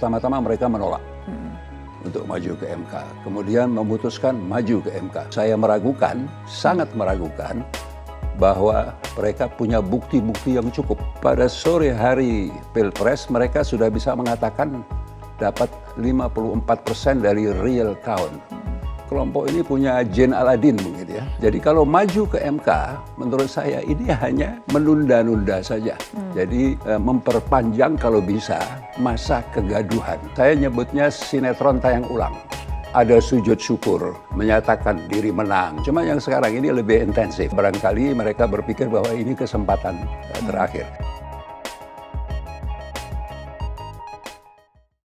Pertama-tama mereka menolak untuk maju ke MK. Kemudian memutuskan maju ke MK. Saya meragukan, sangat meragukan bahwa mereka punya bukti-bukti yang cukup. Pada sore hari Pilpres mereka sudah bisa mengatakan dapat 54% dari real count. Kelompok ini punya Jin Aladin mungkin ya. Jadi kalau maju ke MK, menurut saya ini hanya menunda-nunda saja. Jadi eh, memperpanjang kalau bisa masa kegaduhan. Saya nyebutnya sinetron tayang ulang ada sujud syukur, menyatakan diri menang. Cuma yang sekarang ini lebih intensif. Barangkali mereka berpikir bahwa ini kesempatan eh, terakhir.